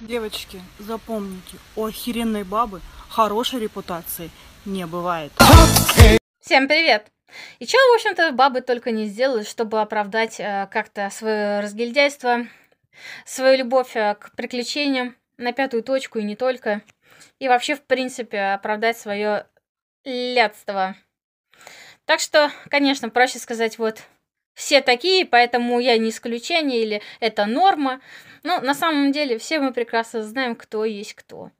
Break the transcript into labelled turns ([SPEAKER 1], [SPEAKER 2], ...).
[SPEAKER 1] Девочки, запомните, у охеренной бабы хорошей репутации не бывает.
[SPEAKER 2] Всем привет! И чё, в общем-то, бабы только не сделают, чтобы оправдать э, как-то свое разгильдяйство, свою любовь э, к приключениям на пятую точку и не только. И вообще, в принципе, оправдать свое лядство. Так что, конечно, проще сказать вот все такие, поэтому я не исключение или это норма. Но на самом деле все мы прекрасно знаем, кто есть кто.